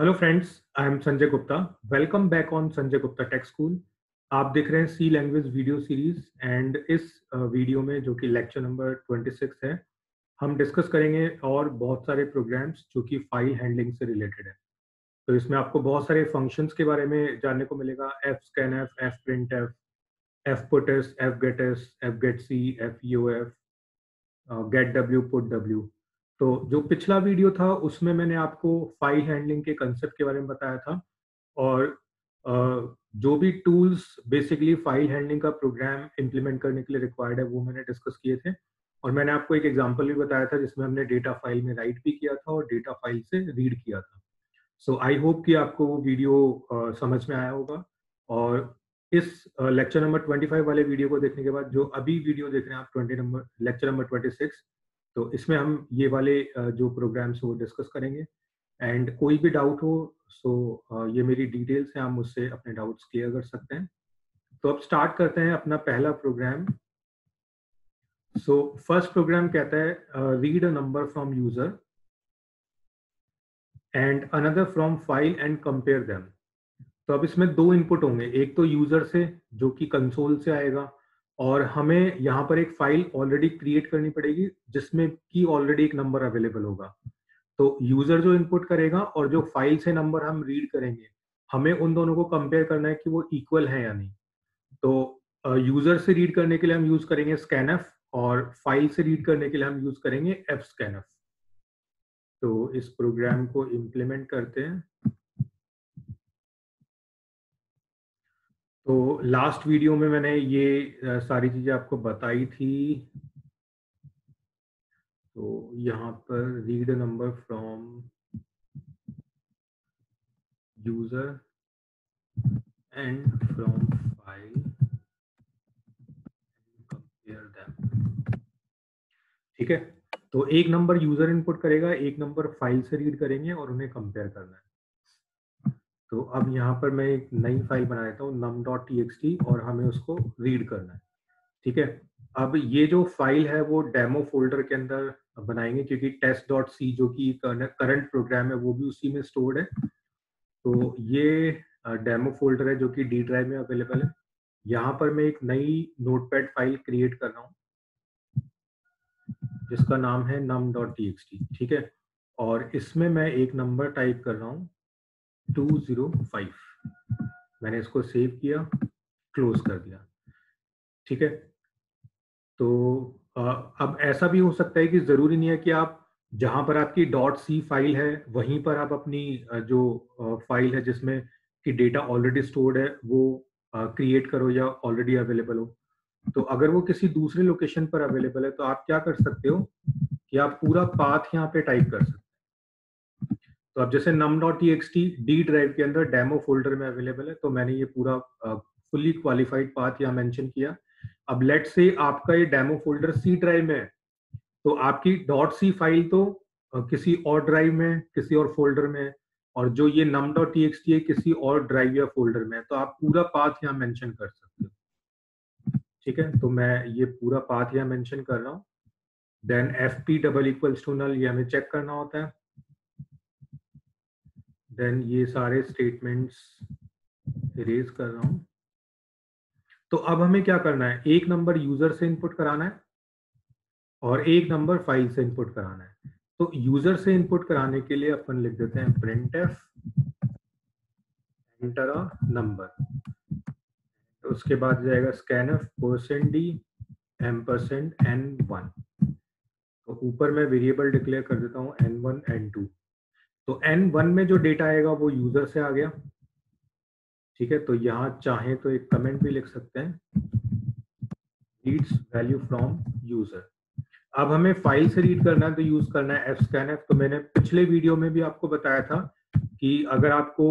Hello friends I am Sanjay Gupta welcome back on Sanjay Gupta tech school आप देख रहे हैं C language video series and इस video में जो कि लेक्चर नंबर 26 है, हम डिस्कस करेंगे और बहुत सारे प्रोग्राम्स जो कि फ़ाइल हैंडलिंग से रिलेटेड है। तो इसमें आपको बहुत सारे फ़ंक्शंस के बारे में जानने को मिलेगा। Fscanf fprintf fputs fgets fgetc F U fgetw putw तो जो पिछला वीडियो था, उसमें मैंने आपको फ़ाइल हैंडलिंग के कंसेप्ट के बारे में बताया था और जो भी टूल्स बेसिकली फ़ाइल हैंडलिंग का प्रोग्राम इम्प्लीमेंट करने के लिए रिक्वायर्ड है, वो मैंने डिस्कस किए थे। और मैंने आपको एक एग्जांपल भी बताया था, जिसमें हमने डेटा फ़ाइल में राइट भी किया था और डेटा फ़ाइल से रीड किया था। सो आई होप कि आपको वो वीडियो समझ में आया होगा। और इस लेक्चर नंबर 25 वाले वीडियो को देखने के बाद, जो अभी वीडियो देख रहे हैं आप 20 नंबर लेक्चर नंबर 26 तो इसमें हम ये वाले जो प्रोग्राम्स वो डिस्कस करेंगे। एंड कोई भी डाउट हो सो ये मेरी डिटेल्स हैं, आप मुझसे अपने डाउट्स क्लियर कर सकते हैं। तो अब स्टार्ट करते हैं अपना पहला प्रोग्राम सो फ़र्स्ट प्रोग्राम कहता है read a number from user and another from file and compare them तो अब इसमें दो इनपुट होंगे, एक तो यूज़र से, जो कि कंसोल से आएगा और हमें यहाँ पर एक फ़ाइल ऑलरेडी क्रिएट करनी पड़ेगी, जिसमें की ऑलरेडी एक नंबर अवेलेबल होगा। तो यूज़र जो इनपुट करेगा और जो फ़ाइल से नंबर हम रीड करेंगे, हमें उन दोनों को कंपेयर करना है कि वो इक्वल है या नहीं। तो यूज़र से रीड करने के लिए हम यूज़ करेंगे स्कैनएफ और फ़ाइल से रीड करने के लिए हम यूज़ करेंगे एफ़ स्कैनएफ तो इस प्रोग्राम को इम्प्लीमेंट करते हैं। तो लास्ट वीडियो में मैंने ये सारी चीज़ें आपको बताई थी। तो यहाँ पर read number from user and from file compare them ठीक है? तो एक नंबर यूज़र इनपुट करेगा, एक नंबर फ़ाइल से रीड करेंगे और उन्हें कंपेयर करना है। तो अब यहाँ पर मैं एक नई फ़ाइल बना देता हूँ नम डॉट टी और हमें उसको रीड करना है। ठीक है? अब ये जो फ़ाइल है, वो डेमो फोल्डर के अंदर बनाएँगे, क्योंकि टेस्ट डॉट सी जो कि करंट प्रोग्राम है, वो भी उसी में स्टोर्ड है। तो ये डेमो फोल्डर है जो कि डी ड्राइव में अवेलेबल है। यहाँ पर मैं एक नई नोटपैड फ़ाइल क्रिएट कर रहा हूँ, जिसका नाम है नम डॉट टी ठीक है? और इसमें मैं एक नंबर टाइप कर रहा हूँ। 205 मैंने इसको सेव किया क्लोज कर दिया। ठीक है? तो आ, अब ऐसा भी हो सकता है कि ज़रूरी नहीं है कि आप जहाँ पर आपकी डॉट सी फ़ाइल है वहीं पर आप अपनी जो फ़ाइल है जिसमें कि डेटा ऑलरेडी स्टोर्ड है वो क्रिएट करो या ऑलरेडी अवेलेबल हो। तो अगर वो किसी दूसरे लोकेशन पर अवेलेबल है तो आप क्या कर सकते हो कि आप पूरा पाथ यहाँ पे टाइप कर सकते तो अब जैसे नम डॉट डी ड्राइव के अंदर डेमो फोल्डर में अवेलेबल है तो मैंने ये पूरा फुल्ली क्वालिफाइड पाथ यहाँ मेंशन किया। अब लेट से आपका ये डेमो फोल्डर सी ड्राइव में है तो आपकी. डॉट सी फ़ाइल तो किसी और ड्राइव में किसी और फोल्डर में और जो ये नम डॉट है, किसी और ड्राइव या फोल्डर में तो आप पूरा पाथ यहाँ मेंशन कर सकते हो। ठीक है? तो मैं ये पूरा पाथ यहाँ मेंशन कर रहा हूँ। Then F P double equals to null ये हमें चेक करना होता है। देन ये सारे स्टेटमेंट्स रेज कर रहा हूँ। तो अब हमें क्या करना है? एक नंबर यूज़र से इनपुट कराना है और एक नंबर फ़ाइल से इनपुट कराना है। तो यूज़र से इनपुट कराने के लिए अपन लिख देते हैं print F enter a number उसके बाद जाएगा scanf percent D M percent N one तो ऊपर मैं वेरिएबल डिक्लेयर कर देता हूँ एन वन एन टू तो एन वन में जो डेटा आएगा वो यूज़र से आ गया। ठीक है तो यहाँ चाहे तो एक कमेंट भी लिख सकते हैं। रीड्स वैल्यू फ्रॉम यूज़र अब हमें फ़ाइल से रीड करना है तो यूज़ करना है एफ़ स्कैन एफ़ तो मैंने पिछले वीडियो में भी आपको बताया था कि अगर आपको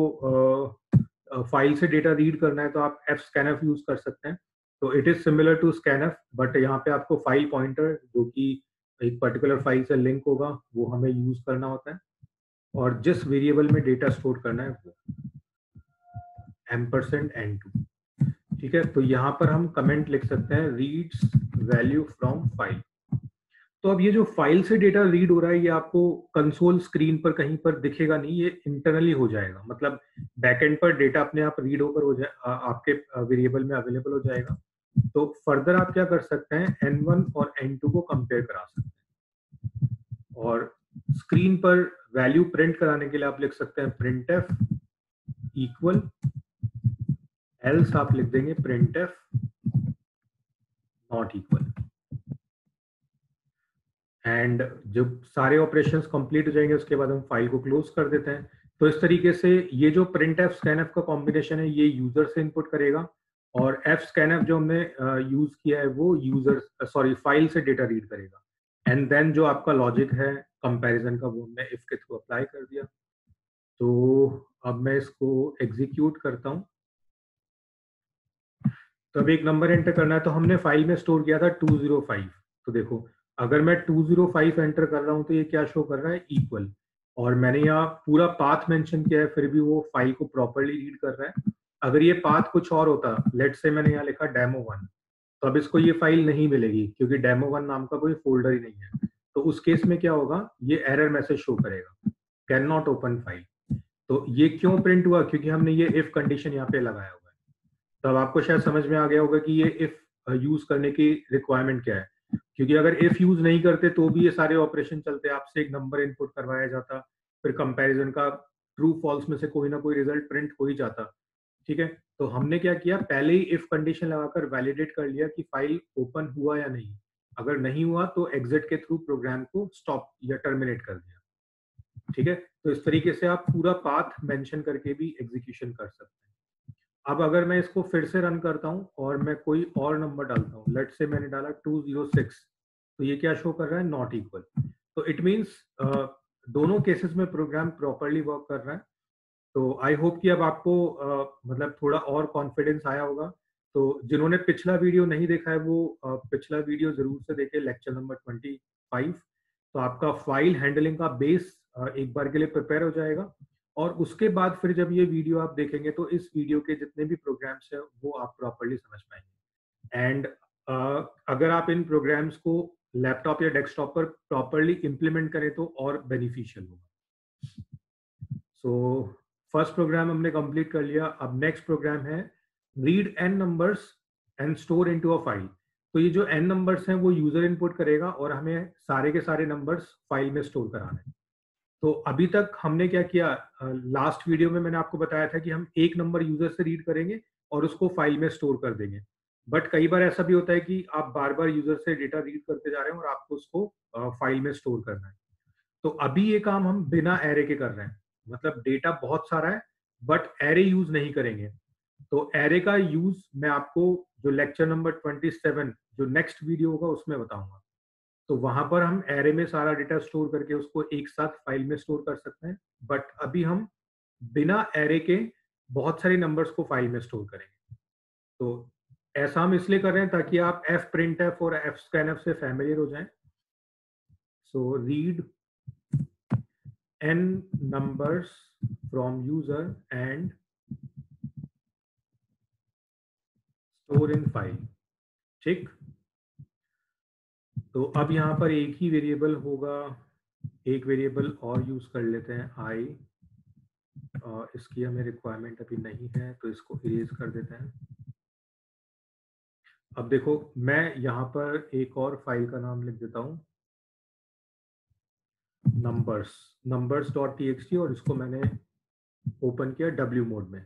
फ़ाइल से डेटा रीड करना है तो आप एफ़ स्कैन एफ़ यूज़ कर सकते हैं। तो it is similar to scanf but यहाँ पे आपको फ़ाइल पॉइंटर जो कि एक पर्टिकुलर फ़ाइल से लिंक होगा, वो हमें यूज़ करना होता है। और जिस वेरिएबल में डेटा स्टोर करना है वो एम परसेंट एन टू ठीक है? तो यहाँ पर हम कमेंट लिख सकते हैं रीड्स वैल्यू फ्रॉम फ़ाइल तो अब ये जो फ़ाइल से डेटा रीड हो रहा है, ये आपको कंसोल स्क्रीन पर कहीं पर दिखेगा नहीं, ये इंटरनली हो जाएगा। मतलब बैकएंड पर डेटा अपने आप रीड होकर हो जाए आपके वेरिएबल में अवेलेबल हो जाएगा। तो फर्दर आप क्या कर सकते हैं N1 और N2 को कंपेयर करा सकते हैं। और स्क्रीन पर वैल्यू प्रिंट कराने के लिए आप लिख सकते हैं प्रिंट एफ़ इक्वल एल्स आप लिख देंगे printf not equal and जब सारे ऑपरेशंस कंप्लीट हो जाएँगे, उसके बाद हम फ़ाइल को क्लोज कर देते हैं। तो इस तरीके से ये जो प्रिंट एफ़ स्कैन एफ़ का कॉम्बिनेशन है, ये यूज़र से इनपुट करेगा। और एफ़ स्कैन एफ़ जो हमने यूज़ किया है, वो यूज़र सॉरी फ़ाइल से डेटा रीड करेगा। एंड देन जो आपका लॉजिक है कंपैरिजन का, वो हमने इफ़ के थ्रू अप्लाई कर दिया। तो अब मैं इसको एग्जीक्यूट करता हूँ। तो अब एक नंबर एंटर करना है तो हमने फ़ाइल में स्टोर किया था 205 तो देखो, अगर मैं 205 एंटर कर रहा हूँ तो ये क्या शो कर रहा है? इक्वल और मैंने यहाँ पूरा पाथ मेंशन किया है, फिर भी वो फ़ाइल को प्रॉपरली रीड कर रहा है। अगर ये पाथ कुछ और होता लेट से मैंने यहाँ लिखा डेमो वन तो अब इसको ये फ़ाइल नहीं मिलेगी, क्योंकि डेमो वन नाम का कोई फोल्डर ही नहीं है। तो उस केस में क्या होगा, ये एरर मैसेज शो करेगा। कैन नॉट ओपन फ़ाइल तो ये क्यों प्रिंट हुआ? क्योंकि हमने ये इफ़ कंडीशन यहाँ पे लगाया हुआ है। तो अब आपको शायद समझ में आ गया होगा कि ये इफ़ यूज़ करने की रिक्वायरमेंट क्या है। क्योंकि अगर इफ़ यूज़ नहीं करते तो भी ये सारे ऑपरेशन चलते आपसे एक नंबर इनपुट करवाया जाता, फिर कंपैरिजन का ट्रू फॉल्स में से कोई ना कोई रिज़ल्ट प्रिंट हो ही जाता। ठीक है? तो हमने क्या किया? पहले ही इफ़ कंडीशन लगाकर वैलिडेट कर लिया कि फ़ाइल ओपन हुआ या नहीं। अगर नहीं हुआ तो एग्जिट के थ्रू प्रोग्राम को स्टॉप या टर्मिनेट कर दिया। ठीक है? तो इस तरीके से आप पूरा पाथ मेंशन करके भी एग्जीक्यूशन कर सकते हैं। अब अगर मैं इसको फिर से रन करता हूँ और मैं कोई और नंबर डालता हूँ लेट से मैंने डाला 206 तो ये क्या शो कर रहा है? नॉट इक्वल तो इट मींस दोनों केसेस में प्रोग्राम प्रॉपरली वर्क कर रहा है। तो आई होप कि अब आपको uh, मतलब थोड़ा और कॉन्फिडेंस आया होगा। तो जिन्होंने पिछला वीडियो नहीं देखा है वो uh, पिछला वीडियो ज़रूर से देखे लेक्चर नंबर 25 तो आपका फ़ाइल हैंडलिंग का बेस uh, एक बार के लिए प्रिपेयर हो जाएगा। और उसके बाद फिर जब ये वीडियो आप देखेंगे तो इस वीडियो के जितने भी प्रोग्राम्स हैं वो आप प्रॉपरली समझ पाएँगे। एंड अगर आप इन प्रोग्राम्स को लैपटॉप या डेस्कटॉप पर प्रॉपरली इम्प्लीमेंट करें तो और बेनिफिशियल होगा। सो फ़र्स्ट प्रोग्राम हमने कंप्लीट कर लिया, अब नेक्स्ट प्रोग्राम है read N numbers and store into a file तो ये जो एन नंबर्स हैं, वो यूज़र इनपुट करेगा और हमें सारे के सारे नंबर्स फ़ाइल में स्टोर कराने हैं। तो अभी तक हमने क्या किया लास्ट वीडियो में मैंने आपको बताया था कि हम एक नंबर यूज़र से रीड करेंगे और उसको फ़ाइल में स्टोर कर देंगे। बट कई बार ऐसा भी होता है कि आप बार बार यूज़र से डेटा रीड करते जा रहे हैं और आपको उसको फ़ाइल में स्टोर करना है। तो अभी ये काम हम बिना एरे के कर रहे हैं। मतलब डेटा बहुत सारा है बट एरे यूज़ नहीं करेंगे। तो एरे का यूज़ मैं आपको जो लेक्चर नंबर 27 जो नेक्स्ट वीडियो होगा, उसमें बताऊँगा। तो वहाँ पर हम एरे में सारा डेटा स्टोर करके उसको एक साथ फ़ाइल में स्टोर कर सकते हैं बट अभी हम बिना एरे के बहुत सारे नंबर्स को फ़ाइल में स्टोर करेंगे। तो ऐसा हम इसलिए कर रहे हैं ताकि आप एफ़ प्रिंट एफ़ और एफ़ स्कैन एफ़ से फैमिलियर हो जाएँ। So read N numbers from user and store in file ठीक? तो अब यहाँ पर एक ही वेरिएबल होगा, एक वेरिएबल और यूज़ कर लेते हैं आई इसकी हमें रिक्वायरमेंट अभी नहीं है तो इसको इरेज कर देते हैं। अब देखो, मैं यहाँ पर एक और फ़ाइल का नाम लिख देता हूँ। डॉट टी और इसको मैंने ओपन किया डब्ल्यू मोड में।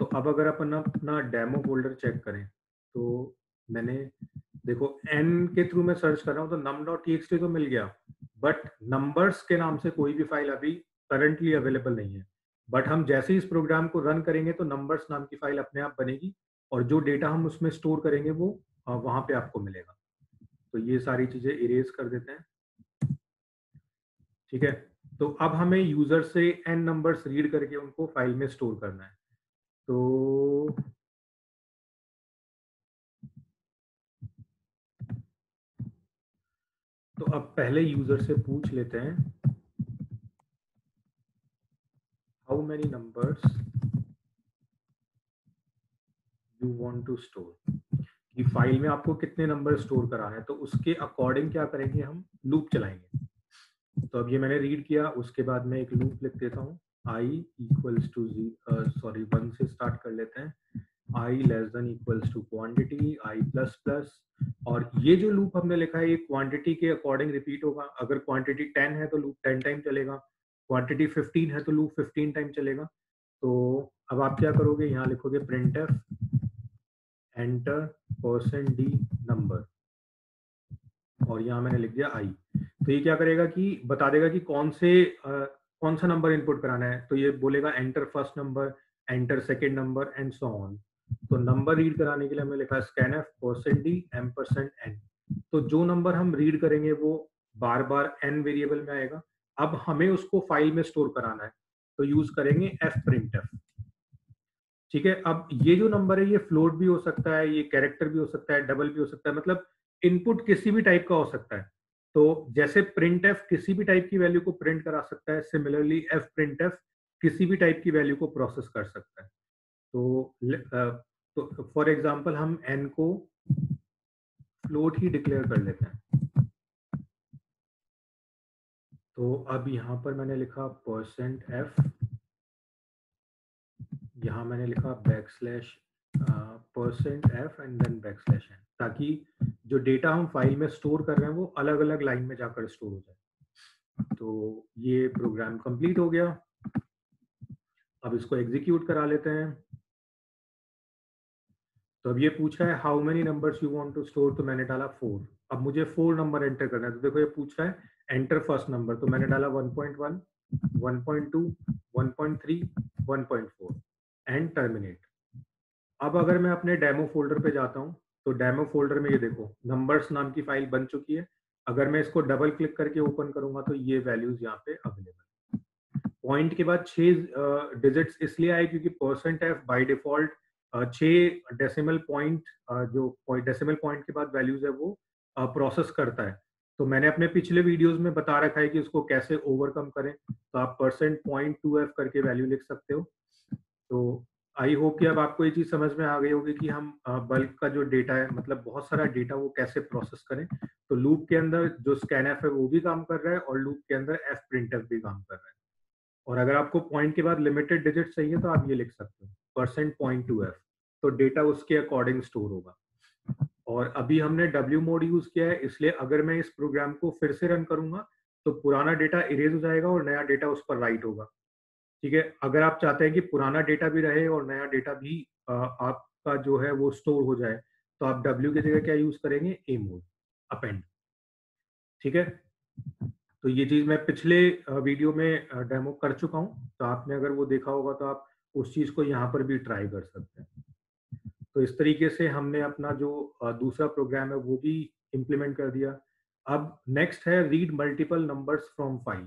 तो अब अगर अपन अपना डेमो फोल्डर चेक करें तो मैंने, देखो एन के थ्रू मैं सर्च कर रहा हूँ तो नम डॉट टी तो मिल गया बट नंबर्स के नाम से कोई भी फ़ाइल अभी करंटली अवेलेबल नहीं है। बट हम जैसे ही इस प्रोग्राम को रन करेंगे तो नंबर्स नाम की फ़ाइल अपने आप बनेगी, और जो डेटा हम उसमें स्टोर करेंगे, वो, वहाँ पे आपको मिलेगा। तो ये सारी चीज़ें इरेज कर देते हैं। ठीक है? तो अब हमें यूज़र से एन नंबर्स रीड करके उनको फ़ाइल में स्टोर करना है। तो तो अब पहले यूज़र से पूछ लेते हैं। How many numbers you want to store कि फ़ाइल में आपको कितने नंबर स्टोर कराना है? तो उसके अकॉर्डिंग क्या करेंगे हम? लूप चलाएँगे। तो अब ये मैंने रीड किया, उसके बाद मैं एक लूप लिख देता हूँ। I equals to sorry one से स्टार्ट कर लेते हैं। I less than equals to quantity i plus plus और ये जो लूप हमने लिखा है, ये क्वांटिटी के अकॉर्डिंग रिपीट होगा। अगर क्वांटिटी टेन है तो लूप टेन टाइम चलेगा। क्वांटिटी 15 है तो लूप 15 टाइम चलेगा। तो अब आप क्या करोगे? यहाँ लिखोगे print f enter percent d number और यहाँ मैंने लिख दिया आई तो ये क्या करेगा कि बता देगा कि कौन से आ, कौन सा नंबर इनपुट कराना है? तो ये बोलेगा enter first number enter second number and so on तो नंबर रीड कराने के लिए हमने लिखा scan f percent d m percent n तो जो नंबर हम रीड करेंगे वो बार बार एन वेरिएबल में आएगा। अब हमें उसको फ़ाइल में स्टोर कराना है। तो यूज़ करेंगे एफ़ प्रिंट एफ़ ठीक है? अब ये जो नंबर है ये फ्लोट भी हो सकता है ये कैरेक्टर भी हो सकता है डबल भी हो सकता है। मतलब इनपुट किसी भी टाइप का हो सकता है। तो जैसे प्रिंट एफ़ किसी भी टाइप की वैल्यू को प्रिंट करा सकता है सिमिलरली एफ़ प्रिंट एफ़ किसी भी टाइप की वैल्यू को प्रोसेस कर सकता है। तो तो फॉर एग्जांपल हम एन को फ्लोट ही डिक्लेयर कर लेते हैं। तो अब यहाँ पर मैंने लिखा परसेंट एफ़ यहाँ मैंने लिखा back slash percent f and then back slash n ताकि जो डेटा हम फ़ाइल में स्टोर कर रहे हैं, वो अलग अलग लाइन में जाकर स्टोर हो जाए। तो ये प्रोग्राम कंप्लीट हो गया। अब इसको एग्जीक्यूट करा लेते हैं। तो अब ये पूछा है how many numbers you want to store तो मैंने डाला फोर अब मुझे फोर नंबर एंटर करना है। तो देखो ये पूछ रहा है एंटर फ़र्स्ट नंबर तो मैंने डाला 1.1 1.2 1.3 1.4 एंड टर्मिनेट अब अगर मैं अपने डेमो फोल्डर पे जाता हूँ तो डेमो फोल्डर में ये देखो नंबर्स नाम की फ़ाइल बन चुकी है। अगर मैं इसको डबल क्लिक करके ओपन करूँगा तो ये वैल्यूज़ यहाँ पे अवेलेबल पॉइंट के बाद छह डिजिट्स इसलिए आए क्योंकि परसेंट एफ़ बाय डिफ़ॉल्ट छह डेसिमल पॉइंट जो डेसिमल पॉइंट के बाद वैल्यूज़ है वो प्रोसेस करता है। तो मैंने अपने पिछले वीडियोस में बता रखा है कि उसको कैसे ओवरकम करें। तो आप परसेंट पॉइंट टू एफ़ करके वैल्यू लिख सकते हो। तो आई होप कि अब आपको ये चीज़ समझ में आ गई होगी कि हम बल्क का जो डेटा है मतलब बहुत सारा डेटा वो कैसे प्रोसेस करें। तो लूप के अंदर जो स्कैन एफ़ है वो भी काम कर रहा है और लूप के अंदर एफ़ प्रिंट एफ़ भी काम कर रहा है। और अगर आपको पॉइंट के बाद लिमिटेड डिजिट चाहिए तो आप ये लिख सकते हो परसेंट पॉइंट टू एफ़ तो डेटा उसके अकॉर्डिंग स्टोर होगा। और अभी हमने डब्ल्यू मोड यूज़ किया है, इसलिए अगर मैं इस प्रोग्राम को फिर से रन करूँगा तो पुराना डेटा इरेज हो जाएगा और नया डेटा उस पर राइट होगा। ठीक है? अगर आप चाहते हैं कि पुराना डेटा भी रहे और नया डेटा भी आपका जो है वो स्टोर हो जाए तो आप डब्ल्यू की जगह क्या यूज़ करेंगे? ए मोड अपेंड ठीक है? तो ये चीज़ मैं पिछले वीडियो में डेमो कर चुका हूँ। तो आपने अगर वो देखा होगा तो आप उस चीज़ को यहाँ पर भी ट्राई कर सकते हैं। तो इस तरीके से हमने अपना जो दूसरा प्रोग्राम है वो भी इम्प्लीमेंट कर दिया। अब नेक्स्ट है read multiple numbers from file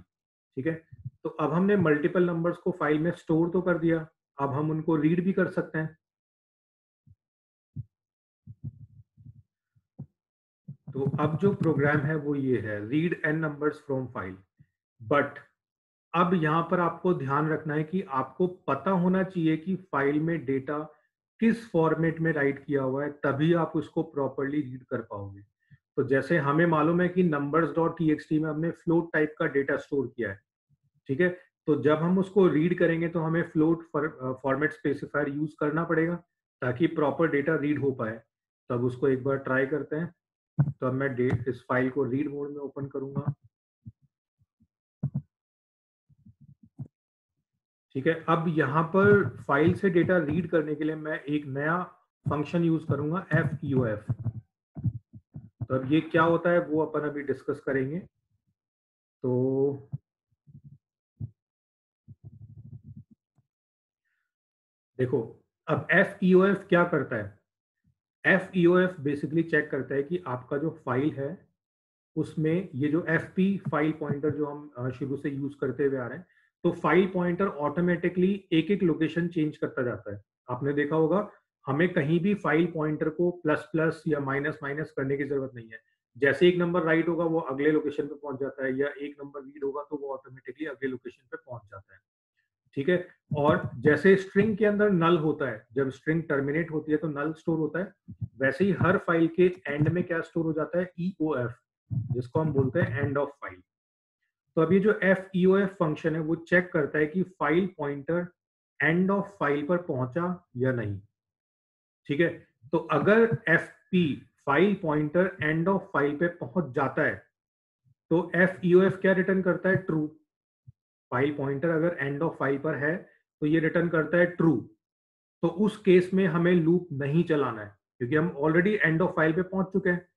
ठीक है? तो अब हमने मल्टीपल नंबर्स को फ़ाइल में स्टोर तो कर दिया, अब हम उनको रीड भी कर सकते हैं। तो अब जो प्रोग्राम है वो ये है read n numbers from file but अब यहाँ पर आपको ध्यान रखना है कि आपको पता होना चाहिए कि फ़ाइल में डेटा किस फॉर्मेट में राइट किया हुआ है, तभी आप उसको प्रॉपरली रीड कर पाओगे। तो जैसे हमें मालूम है कि नंबर्स डॉट टी में हमने फ्लोट टाइप का डेटा स्टोर किया है। ठीक है? तो जब हम उसको रीड करेंगे तो हमें फ्लोट फॉर्मेट स्पेसिफायर यूज़ करना पड़ेगा ताकि प्रॉपर डेटा रीड हो पाए। तब उसको एक बार ट्राई करते हैं। तो अब मैं इस फ़ाइल को रीड मोड में ओपन करूँगा। ठीक है? अब यहाँ पर फ़ाइल से डेटा रीड करने के लिए मैं एक नया फ़ंक्शन यूज़ करूँगा एफ़ यू एफ़ तो अब ये क्या होता है वो अपन अभी डिस्कस करेंगे। तो देखो, अब एफ़ ई ओ एफ़ क्या करता है? एफ़ एफ़ बेसिकली चेक करता है कि आपका जो फ़ाइल है, उसमें ये जो एफ़ पी फ़ाइल पॉइंटर जो हम शुरू से यूज़ करते हुए आ रहे हैं तो फ़ाइल पॉइंटर ऑटोमेटिकली एक एक लोकेशन चेंज करता जाता है। आपने देखा होगा, हमें कहीं भी फ़ाइल पॉइंटर को प्लस प्लस या माइनस माइनस करने की ज़रूरत नहीं है। जैसे एक नंबर राइट होगा, वो अगले लोकेशन पे पहुँच जाता है, या एक नंबर रीड होगा तो वो ऑटोमेटिकली अगले लोकेशन पे पहुँच जाता है। ठीक है? और जैसे स्ट्रिंग के अंदर नल होता है, जब स्ट्रिंग टर्मिनेट होती है तो नल स्टोर होता है, वैसे ही हर फ़ाइल के एंड में क्या स्टोर हो जाता है? ईओ ओ एफ़ जिसको हम बोलते हैं एंड ऑफ़ फ़ाइल तो अभी जो एफ़ ईओ एफ़ फ़ंक्शन है, वो चेक करता है कि file pointer end of file पर पहुँचा या नहीं। ठीक है? तो अगर f p file pointer end of file पे पहुँच जाता है तो एफ़ ईओ एफ़ क्या रिटर्न करता है? ट्रू फ़ाइल पॉइंटर अगर एंड ऑफ़ फ़ाइल पर है तो ये रिटर्न करता है ट्रू तो उस केस में हमें लूप नहीं चलाना है, क्योंकि हम ऑलरेडी एंड ऑफ़ फ़ाइल पे पहुँच चुके हैं।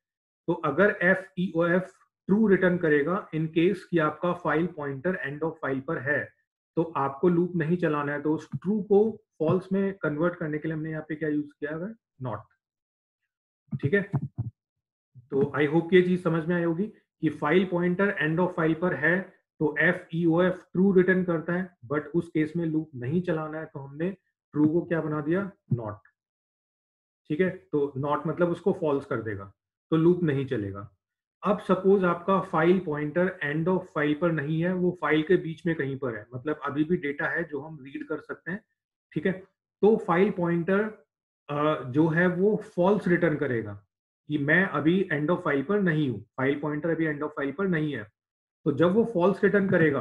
तो अगर f e o f true return करेगा इन केस कि आपका file pointer end of file पर है तो आपको लूप नहीं चलाना है। तो उस ट्रू को फॉल्स में कन्वर्ट करने के लिए हमने यहाँ पे क्या यूज़ किया है? नॉट ठीक है? तो आई होप ये चीज़ समझ में आई होगी कि file pointer end of file पर है तो f e o f true return करता है बट उस केस में लूप नहीं चलाना है तो हमने ट्रू को क्या बना दिया? नॉट ठीक है? तो नॉट मतलब उसको फॉल्स कर देगा तो लूप नहीं चलेगा। अब सपोज़ आपका file pointer end of file पर नहीं है, वो फ़ाइल के बीच में कहीं पर है मतलब अभी भी डेटा है जो हम रीड कर सकते हैं, ठीक है? तो फ़ाइल पॉइंटर जो है वो फॉल्स रिटर्न करेगा कि मैं अभी एंड ऑफ़ फ़ाइल पर नहीं हूँ। फ़ाइल पॉइंटर अभी एंड ऑफ़ फ़ाइल पर नहीं है। तो जब वो फॉल्स रिटर्न करेगा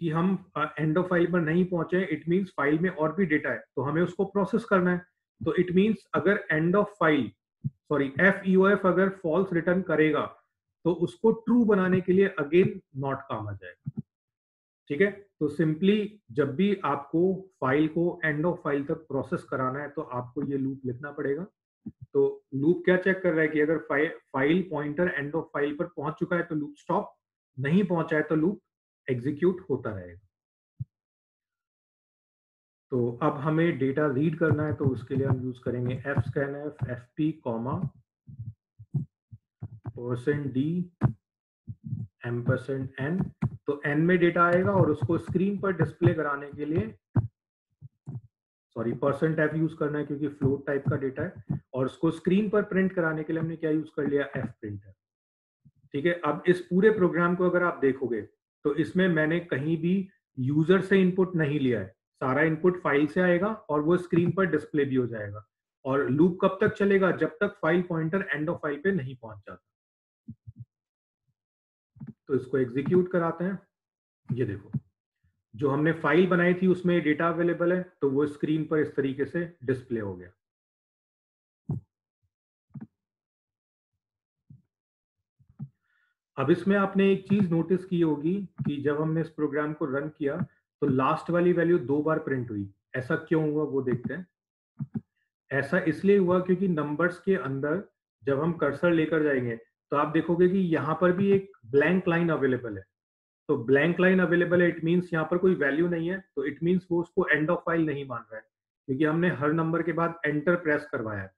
कि हम एंड ऑफ़ फ़ाइल पर नहीं पहुँचे इट मीन्स फ़ाइल में और भी डेटा है तो हमें उसको प्रोसेस करना है। तो इट मीन्स अगर end of file sorry f f अगर फॉल्स रिटर्न करेगा तो उसको ट्रू बनाने के लिए अगेन नॉट काम आ जाएगा। ठीक है? तो सिंपली जब भी आपको फ़ाइल को एंड ऑफ़ फ़ाइल तक प्रोसेस कराना है तो आपको ये लूप लिखना पड़ेगा। तो लूप क्या चेक कर रहा है कि अगर file file pointer end of file पर पहुँच चुका है तो लूप स्टॉप नहीं पहुँचा है तो लूप एग्जीक्यूट होता रहेगा। तो अब हमें डेटा रीड करना है तो उसके लिए हम यूज़ करेंगे f scan f f p comma percent d m percent n तो एन में डेटा आएगा और उसको स्क्रीन पर डिस्प्ले कराने के लिए सॉरी परसेंट एफ़ यूज़ करना है क्योंकि फ्लोट टाइप का डेटा है। और उसको स्क्रीन पर प्रिंट कराने के लिए हमने क्या यूज़ कर लिया? एफ़ प्रिंटर ठीक है? अब इस पूरे प्रोग्राम को अगर आप देखोगे तो इसमें मैंने कहीं भी यूज़र से इनपुट नहीं लिया है। सारा इनपुट फ़ाइल से आएगा और वो स्क्रीन पर डिस्प्ले भी हो जाएगा। और लूप कब तक चलेगा? जब तक file pointer end of file पे नहीं पहुँच जाता। तो इसको एग्जीक्यूट कराते हैं। ये देखो, जो हमने फ़ाइल बनाई थी उसमें डेटा अवेलेबल है तो वो स्क्रीन पर इस तरीके से डिस्प्ले हो गया। अब इसमें आपने एक चीज़ नोटिस की होगी कि जब हमने इस प्रोग्राम को रन किया तो लास्ट वाली वैल्यू दो बार प्रिंट हुई। ऐसा क्यों हुआ वो देखते हैं। ऐसा इसलिए हुआ क्योंकि नंबर्स के अंदर जब हम कर्सर लेकर जाएँगे तो आप देखोगे कि यहाँ पर भी एक ब्लैंक लाइन अवेलेबल है। तो ब्लैंक लाइन अवेलेबल है इट मीन्स यहाँ पर कोई वैल्यू नहीं है तो इट मीन्स वो उसको एंड ऑफ़ फ़ाइल नहीं मान रहा है। क्योंकि हमने हर नंबर के बाद एंटर प्रेस करवाया है।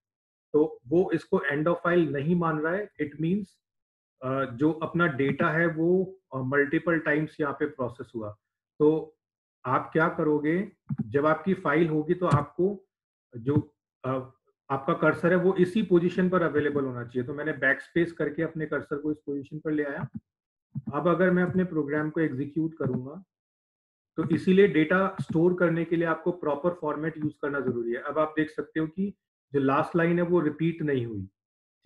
तो वो इसको एंड ऑफ़ फ़ाइल नहीं मान रहा है इट मीन्स जो अपना डेटा है वो मल्टीपल टाइम्स यहाँ पे प्रोसेस हुआ। तो आप क्या करोगे? जब आपकी फ़ाइल होगी तो आपको जो आपका कर्सर है वो इसी पोजीशन पर अवेलेबल होना चाहिए। तो मैंने बैक स्पेस करके अपने कर्सर को इस पोजीशन पर ले आया। अब अगर मैं अपने प्रोग्राम को एग्जीक्यूट करूँगा तो इसीलिए डेटा स्टोर करने के लिए आपको प्रॉपर फॉर्मेट यूज़ करना ज़रूरी है। अब आप देख सकते हो कि जो लास्ट लाइन है वो रिपीट नहीं हुई।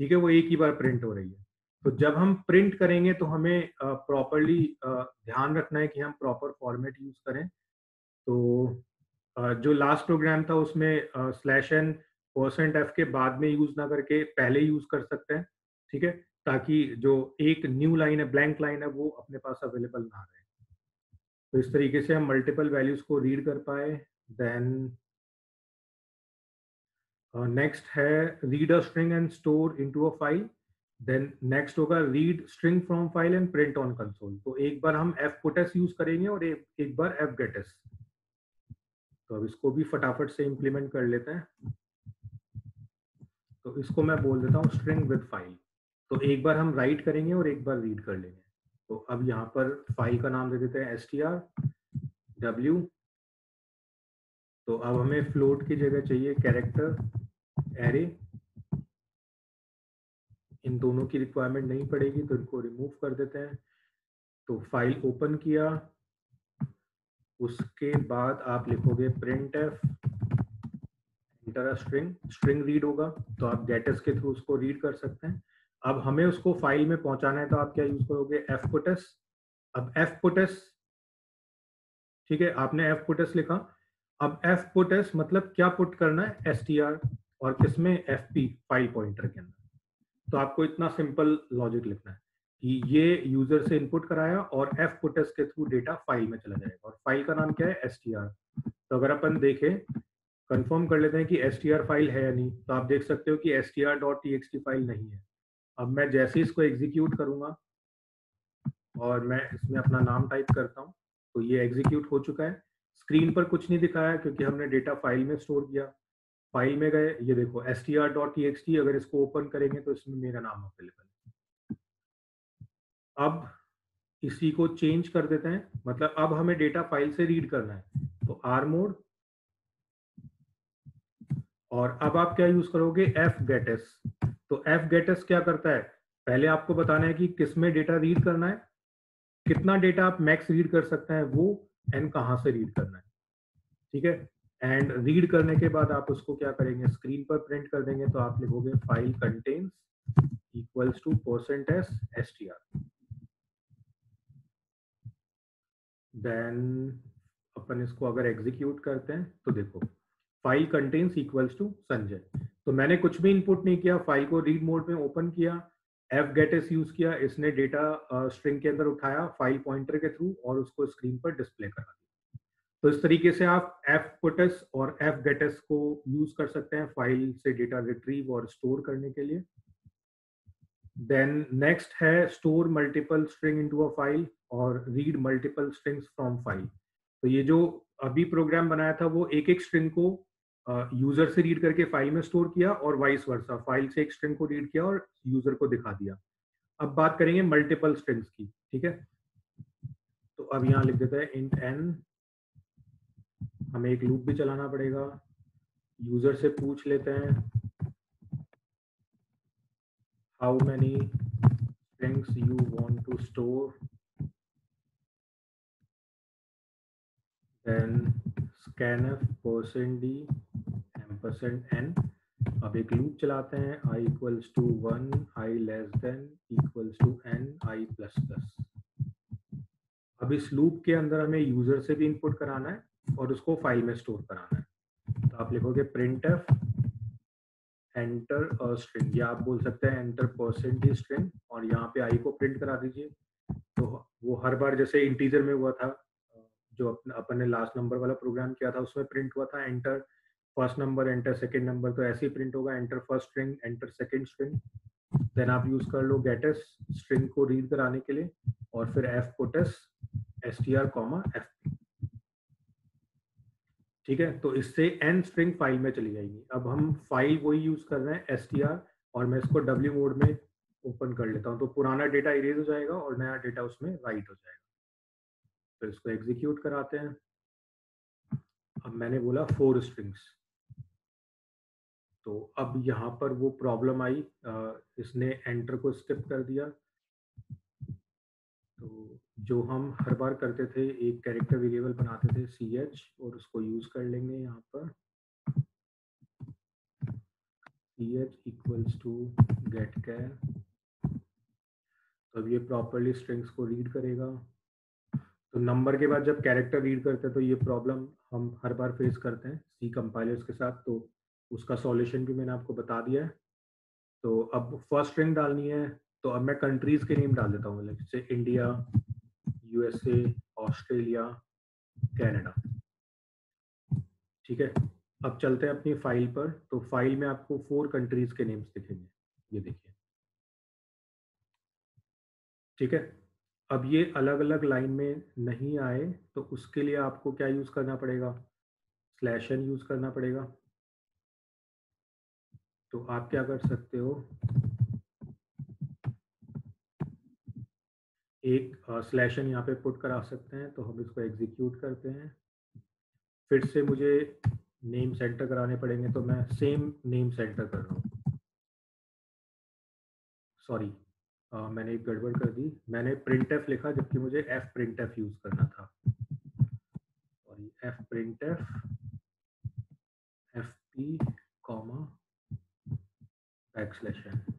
ठीक है? वो एक ही बार प्रिंट हो रही है। तो जब हम प्रिंट करेंगे तो हमें प्रॉपरली ध्यान रखना है कि हम प्रॉपर फॉर्मेट यूज़ करें। तो जो लास्ट प्रोग्राम था उसमें स्लैश एन परसेंट एफ़ के बाद में यूज़ ना करके पहले यूज़ कर सकते हैं, ठीक है? ताकि जो एक न्यू लाइन है ब्लैंक लाइन है, वो अपने पास अवेलेबल ना रहे। तो इस तरीके से हम मल्टीपल वैल्यूज़ को रीड कर पाए देन नेक्स्ट है read a string and store into a file then next होगा read string from file and print on console तो एक बार हम एफ़ पुटेस यूज़ करेंगे और एक, एक बार एफ़ गेटेस तो अब इसको भी फटाफट से इंप्लीमेंट कर लेते हैं। तो इसको मैं बोल देता हूँ स्ट्रिंग विद फ़ाइल तो एक बार हम राइट करेंगे और एक बार रीड कर लेंगे। तो अब यहाँ पर फ़ाइल का नाम दे देते हैं एस टी आर डब्ल्यू तो अब हमें फ्लोट की जगह चाहिए कैरेक्टर एरे इन दोनों की रिक्वायरमेंट नहीं पड़ेगी तो इनको रिमूव कर देते हैं। तो फ़ाइल ओपन किया। उसके बाद आप लिखोगे print f enter string string read होगा। तो आप गेटस के थ्रू उसको रीड कर सकते हैं। अब हमें उसको फ़ाइल में पहुंचाना है तो आप क्या यूज़ करोगे? एफ़ पुटस अब एफ़ पुटस ठीक है, आपने एफ़ पुटस लिखा। अब एफ़ पुटस मतलब क्या पुट करना है? एस टी आर और किसमें? एफ़ फ़ाइल पॉइंटर के अंदर। तो आपको इतना सिंपल लॉजिक लिखना है कि ये यूज़र से इनपुट कराया और एफ़ पुटस के थ्रू डेटा फ़ाइल में चला जाएगा। और फ़ाइल का नाम क्या है? एस टी आर तो अगर अपन देखें कंफर्म कर लेते हैं कि एस टी आर फ़ाइल है या नहीं तो आप देख सकते हो कि एस फ़ाइल नहीं है। अब मैं जैसे इसको एग्जीक्यूट करूँगा और मैं इसमें अपना नाम टाइप करता हूँ तो ये एग्जीक्यूट हो चुका है। स्क्रीन पर कुछ नहीं दिखाया क्योंकि हमने डेटा फ़ाइल में स्टोर किया। फ़ाइल में गए, ये देखो s t r dot t अगर इसको ओपन करेंगे तो इसमें मेरा नाम अवेलेबल है। अब इसी को चेंज कर देते हैं मतलब अब हमें डेटा फ़ाइल से रीड करना है तो आर मोड और अब आप क्या यूज़ करोगे? एफ़ गेटेस तो एफ़ गेटेस क्या करता है? पहले आपको बताना है कि किसमें डेटा रीड करना है, कितना डेटा आप मैक्स रीड कर सकते हैं, वो एंड कहाँ से रीड करना है। ठीक है? एंड रीड करने के बाद आप उसको क्या करेंगे? स्क्रीन पर प्रिंट कर देंगे तो आप लिखोगे file contents equals to percent s s t r then अपन इसको अगर एग्जीक्यूट करते हैं तो देखो file contents equals to Sanjay. तो मैंने कुछ भी इनपुट नहीं किया फ़ाइल को रीड मोड में ओपन किया एफ़ गेट एस यूज़ किया, इसने डेटा स्ट्रिंग के अंदर उठाया फ़ाइल पॉइंटर के थ्रू और उसको स्क्रीन पर डिस्प्ले करा। तो इस तरीके से आप एफ़ पुटस और एफ़ गेटस को यूज़ कर सकते हैं फ़ाइल से डेटा रिट्रीव और स्टोर करने के लिए। देन नेक्स्ट है store multiple string into a file और read multiple strings from file तो ये जो अभी प्रोग्राम बनाया था वो एक एक स्ट्रिंग को यूज़र से रीड करके फ़ाइल में स्टोर किया और वाइस वर्सा फ़ाइल से एक स्ट्रिंग को रीड किया और यूज़र को दिखा दिया। अब बात करेंगे मल्टीपल स्ट्रिंग्स की, ठीक है? तो अब यहाँ लिख देते हैं इंट एन हमें एक लूप भी चलाना पड़ेगा। यूज़र से पूछ लेते हैं how many strings you want to store then scanf percent d ampersand n अब एक लूप चलाते हैं, i equals to one i less than equals to n i plus plus अब इस लूप के अंदर हमें यूज़र से भी इनपुट कराना है। और उसको फ़ाइल में स्टोर कराना है। तो आप लिखोगे प्रिंट एफ़ एंटर स्ट्रिंग या आप बोल सकते हैं एंटर परसेंट स्ट्रिंग और यहाँ पे आई को प्रिंट करा दीजिए। तो वो हर बार जैसे इंटीजर में हुआ था, जो अपन अपन ने लास्ट नंबर वाला प्रोग्राम किया था, उसमें प्रिंट हुआ था enter first number enter second number तो ऐसे ही प्रिंट होगा enter first string enter second string then आप यूज़ कर लो गेटस स्ट्रिंग को रीड कराने के लिए, और फिर f puts s t r comma f ठीक है? तो इससे एन स्ट्रिंग फ़ाइल में चली जाएगी। अब हम फ़ाइल वही यूज़ कर रहे हैं एस और मैं इसको डब्ल्यू मोड में ओपन कर लेता हूँ। तो पुराना डेटा इरेज हो जाएगा और नया डेटा उसमें राइट हो जाएगा। तो इसको एग्जीक्यूट कराते हैं। अब मैंने बोला फोर स्ट्रिंग्स तो अब यहाँ पर वो प्रॉब्लम आई। इसने एंटर को स्किप कर दिया। तो जो हम हर बार करते थे, एक कैरेक्टर वेरिएबल बनाते थे सी एच और उसको यूज़ कर लेंगे यहाँ पर। C h equals to get char तो अब ये प्रॉपरली स्ट्रिंग्स को रीड करेगा। तो नंबर के बाद जब कैरेक्टर रीड करते हैं तो ये प्रॉब्लम हम हर बार फेस करते हैं सी कंपाइलर्स के साथ। तो उसका सॉल्यूशन भी मैंने आपको बता दिया है। तो अब फ़र्स्ट स्ट्रिंग डालनी है। तो अब मैं कंट्रीज़ के नेम डाल देता हूँ जैसे इंडिया यूएसए, ऑस्ट्रेलिया, कनाडा। ठीक है? अब चलते हैं अपनी फ़ाइल पर। तो फ़ाइल में आपको फोर कंट्रीज़ के नेम्स दिखेंगे। ये देखिए। ठीक है? अब ये अलग अलग लाइन में नहीं आए तो उसके लिए आपको क्या यूज़ करना पड़ेगा? स्लैश एन यूज़ करना पड़ेगा। तो आप क्या कर सकते हो? एक स्लैश एन यहाँ पे पुट करा सकते हैं तो हम इसको एग्जीक्यूट करते हैं। फिर से मुझे नेम सेंटर कराने पड़ेंगे तो मैं सेम नेम सेंटर कर रहा हूँ। सॉरी मैंने एक गड़बड़ कर दी। मैंने प्रिंट एफ़ लिखा, जबकि मुझे एफ़ प्रिंट एफ़ यूज़ करना था। Sorry f print f f p comma back slash n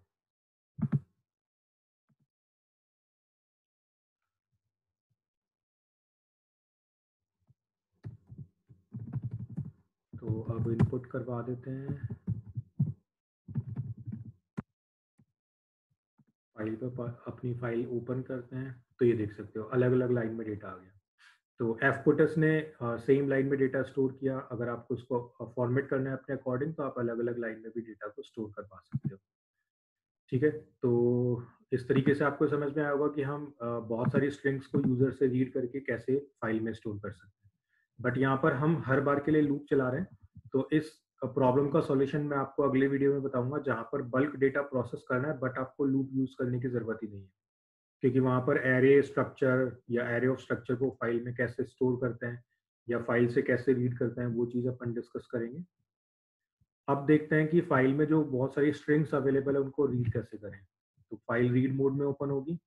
तो अब इनपुट करवा देते हैं। फ़ाइल पर अपनी फ़ाइल ओपन करते हैं। तो ये देख सकते हो अलग अलग लाइन में डेटा आ गया। तो एफ़ पुटस ने सेम लाइन में डेटा स्टोर किया। अगर आपको उसको फॉर्मेट करना है अपने अकॉर्डिंग तो आप अलग अलग लाइन में भी डेटा को स्टोर करवा सकते हो। ठीक है? तो इस तरीके से आपको समझ में आया होगा कि हम बहुत सारी स्ट्रिंग्स को यूज़र से रीड करके कैसे फ़ाइल में स्टोर कर सकते हैं। बट यहाँ पर हम हर बार के लिए लूप चला रहे हैं। तो इस प्रॉब्लम का सॉल्यूशन मैं आपको अगले वीडियो में बताऊँगा, जहाँ पर बल्क डेटा प्रोसेस करना है बट आपको लूप यूज़ करने की ज़रूरत ही नहीं है। क्योंकि वहाँ पर एरे स्ट्रक्चर या एरे ऑफ़ स्ट्रक्चर को फ़ाइल में कैसे स्टोर करते हैं या फ़ाइल से कैसे रीड करते हैं, वो चीज़ अपन डिस्कस करेंगे। अब देखते हैं कि फ़ाइल में जो बहुत सारी स्ट्रिंग्स अवेलेबल है, उनको रीड कैसे करें। तो फ़ाइल रीड मोड में ओपन होगी।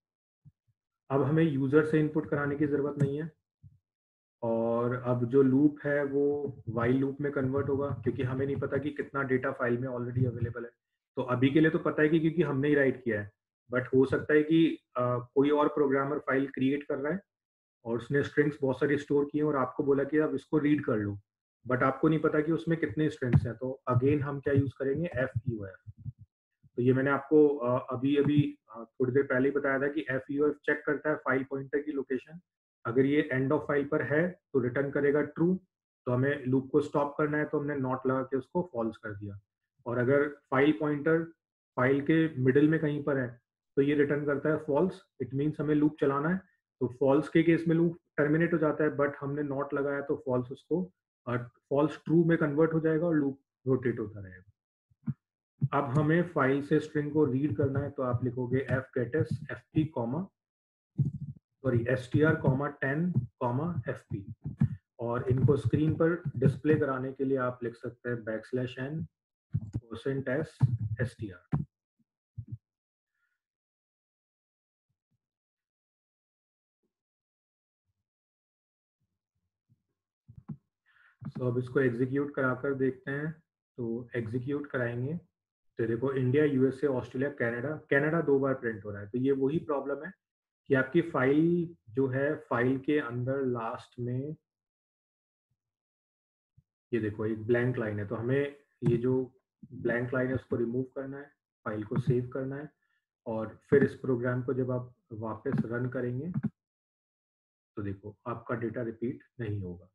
अब हमें यूज़र से इनपुट कराने की ज़रूरत नहीं है। और अब जो लूप है वो वाइल लूप में कन्वर्ट होगा क्योंकि हमें नहीं पता कि कितना डेटा फ़ाइल में ऑलरेडी अवेलेबल है। तो अभी के लिए तो पता है कि क्योंकि हमने ही राइट किया है बट हो सकता है कि आ, कोई और प्रोग्रामर फ़ाइल क्रिएट कर रहा है और उसने स्ट्रिंग्स बहुत सारी स्टोर किए और आपको बोला कि आप इसको रीड कर लो बट आपको नहीं पता कि उसमें कितने स्ट्रिंग्स हैं। तो अगेन हम क्या यूज़ करेंगे? एफ़ यू एफ़ तो ये मैंने आपको अभी अभी थोड़ी देर पहले ही बताया था कि एफ़ यू एफ़ चेक करता है फ़ाइल पॉइंटर की लोकेशन अगर ये एंड ऑफ़ फ़ाइल पर है तो रिटर्न करेगा ट्रू तो हमें लूप को स्टॉप करना है तो हमने नॉट लगा के उसको फॉल्स कर दिया। और अगर फ़ाइल पॉइंटर फ़ाइल के मिडिल में कहीं पर है तो ये रिटर्न करता है फॉल्स इट मीन्स हमें लूप चलाना है तो फॉल्स के केस में लूप टर्मिनेट हो जाता है बट हमने नॉट लगाया तो फॉल्स उसको फॉल्स ट्रू में कन्वर्ट हो जाएगा और लूप रोटेट होता रहेगा। अब हमें फ़ाइल से स्ट्रिंग को रीड करना है तो आप लिखोगे f gets f p comma sorry s t r comma ten comma f p और इनको स्क्रीन पर डिस्प्ले कराने के लिए आप लिख सकते हैं back slash n percent s s t r so अब इसको एग्जीक्यूट कराकर देखते हैं। तो एग्जीक्यूट कराएँगे। तो देखो India USA Australia Canada Canada दो बार प्रिंट हो रहा है। तो ये वही प्रॉब्लम है। कि आपकी फ़ाइल जो है, फ़ाइल के अंदर लास्ट में ये देखो, एक ब्लैंक लाइन है तो हमें ये जो ब्लैंक लाइन है, उसको रिमूव करना है, फ़ाइल को सेव करना है और फिर इस प्रोग्राम को जब आप वापस रन करेंगे तो देखो, आपका डेटा रिपीट नहीं होगा।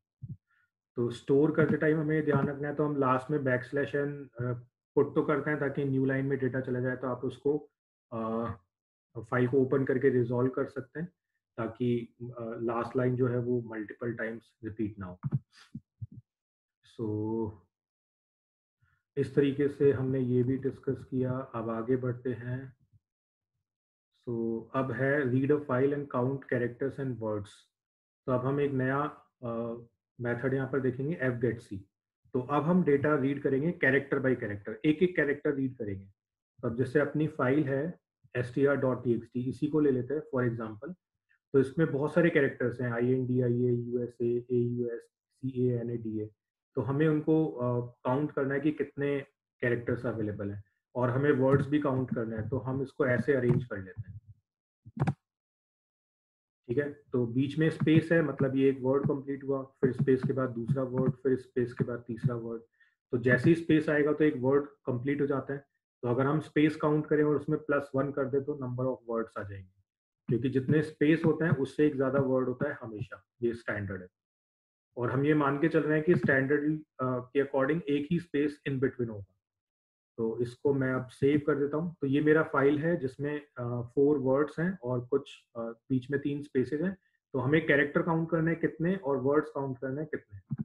तो स्टोर करते टाइम हमें ध्यान रखना है तो हम लास्ट में बैक स्लैश एन पुट तो करते हैं ताकि न्यू लाइन में डेटा चला जाए तो आप उसको फ़ाइल को ओपन करके रिजॉल्व कर सकते हैं ताकि लास्ट लाइन जो है वो मल्टीपल टाइम्स रिपीट ना हो। सो so, इस तरीके से हमने ये भी डिस्कस किया। अब आगे बढ़ते हैं। सो so, अब है read a file and count characters and words तो अब हम एक नया मेथड uh, यहाँ पर देखेंगे एफ़ गेट सी तो अब हम डेटा रीड करेंगे कैरेक्टर बाय कैरेक्टर एक एक कैरेक्टर रीड करेंगे। तो अब जैसे अपनी फ़ाइल है s t r dot t x t इसी को ले लेते हैं फॉर एग्ज़ाम्पल तो इसमें बहुत सारे कैरेक्टर्स हैं i n d i a u s a u s c a n a d a तो हमें उनको काउंट uh, करना है कि कितने कैरेक्टर्स अवेलेबल हैं और हमें वर्ड्स भी काउंट करना है तो हम इसको ऐसे अरेंज कर लेते हैं. ठीक है? तो बीच में स्पेस है मतलब ये एक वर्ड कंप्लीट हुआ फिर स्पेस के बाद दूसरा वर्ड फिर स्पेस के बाद तीसरा वर्ड तो जैसे ही स्पेस आएगा तो एक वर्ड कंप्लीट हो जाता है। तो अगर हम स्पेस काउंट करें और उसमें प्लस वन कर दे तो नंबर ऑफ़ वर्ड्स आ जाएँगे। क्योंकि जितने स्पेस होते हैं, उससे एक ज़्यादा वर्ड होता है हमेशा, ये स्टैंडर्ड है। और हम ये मान के चल रहे हैं कि स्टैंडर्ड के अकॉर्डिंग एक ही स्पेस इन बिटवीन होगा। तो इसको मैं अब सेव कर देता हूँ। तो ये मेरा फ़ाइल है जिसमें फोर वर्ड्स हैं और कुछ बीच में तीन स्पेसेस हैं। तो हमें कैरेक्टर काउंट करने हैं कितने और वर्ड्स काउंट करने हैं कितने?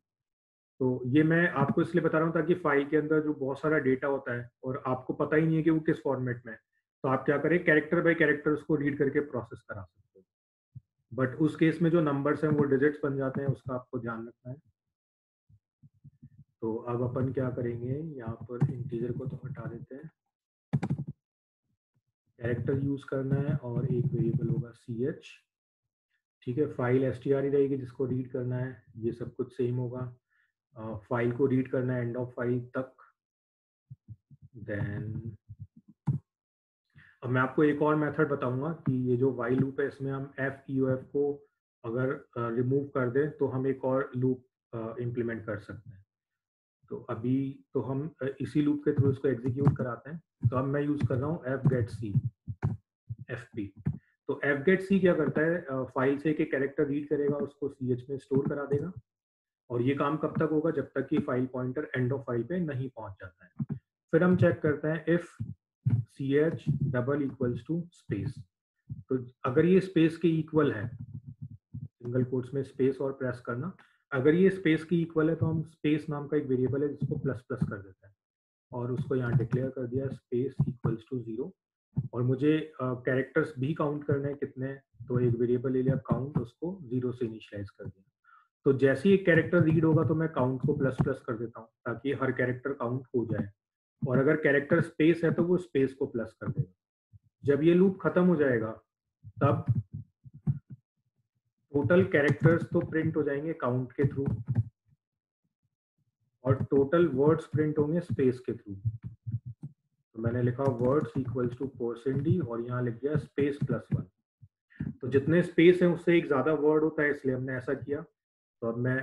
तो ये मैं आपको इसलिए बता रहा हूँ ताकि फ़ाइल के अंदर जो बहुत सारा डेटा होता है और आपको पता ही नहीं है कि वो किस फॉर्मेट में है। तो आप क्या करें कैरेक्टर बाय कैरेक्टर उसको रीड करके प्रोसेस करा सकते हो। बट उस केस में जो नंबर्स हैं वो डिजिट्स बन जाते हैं, उसका आपको ध्यान रखना है। तो अब अपन क्या करेंगे, यहाँ पर इंटीजर को तो हटा देते हैं। कैरेक्टर यूज़ करना है और एक वेरिएबल होगा सी एच ठीक है फ़ाइल एस ही रहेगी जिसको रीड करना है, ये सब कुछ सेम होगा। फ़ाइल को रीड करना है एंड ऑफ़ फ़ाइल तक देन अब मैं आपको एक और मेथड बताऊँगा कि ये जो वाई लूप है, इसमें हम एफ़ ई एफ़ को अगर रिमूव कर दें तो हम एक और लूप इम्प्लीमेंट कर सकते हैं। तो अभी तो हम इसी लूप के थ्रू इसको एग्जीक्यूट कराते हैं। तो अब मैं यूज़ कर रहा हूँ f get c f p तो एफ़ गेट सी क्या करता है? फ़ाइल से एक कैरेक्टर रीड करेगा, उसको सी एच में स्टोर करा देगा। और ये काम कब तक होगा? जब तक कि file pointer end of file पे नहीं पहुँच जाता है। फिर हम चेक करते हैं if c h double equals to space तो अगर ये स्पेस के इक्वल है सिंगल कोट्स में स्पेस और प्रेस करना अगर ये स्पेस की इक्वल है तो हम स्पेस नाम का एक वेरिएबल है जिसको प्लस प्लस कर देते हैं। और उसको यहाँ डिक्लेयर कर दिया स्पेस इक्वल्स टू ज़ीरो और मुझे कैरेक्टर्स uh, भी काउंट करने हैं कितने तो एक वेरिएबल ले लिया काउंट उसको ज़ीरो से इनिशियलाइज कर दिया। तो जैसे ही एक कैरेक्टर रीड होगा तो मैं काउंट को प्लस प्लस कर देता हूँ, ताकि हर कैरेक्टर काउंट हो जाए। और अगर कैरेक्टर स्पेस है तो वो स्पेस को प्लस कर देगा। जब ये लूप खत्म हो जाएगा, तब टोटल कैरेक्टर्स तो प्रिंट हो जाएँगे काउंट के थ्रू और टोटल वर्ड्स प्रिंट होंगे स्पेस के थ्रू तो मैंने लिखा words equals to percent d और यहाँ लिख दिया स्पेस प्लस वन तो जितने स्पेस है उससे एक ज़्यादा वर्ड होता है, इसलिए हमने ऐसा किया। तो अब मैं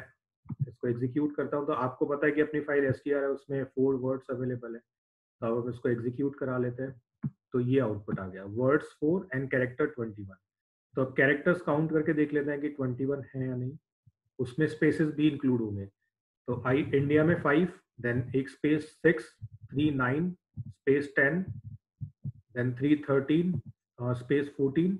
इसको एग्जीक्यूट करता हूँ। तो आपको पता है कि अपनी फ़ाइल एस है, उसमें फोर वर्ड्स अवेलेबल है। तो अब हम इसको एग्जीक्यूट करा लेते हैं। तो ये आउटपुट आ गया। Words four and character twenty one तो अब कैरेक्टर्स काउंट करके देख लेते हैं कि ट्वेंटी वन है या नहीं। उसमें स्पेसेस भी इंक्लूड होंगे। तो आई इंडिया में फाइव देन एक space six three nine space ten then three thirteen space fourteen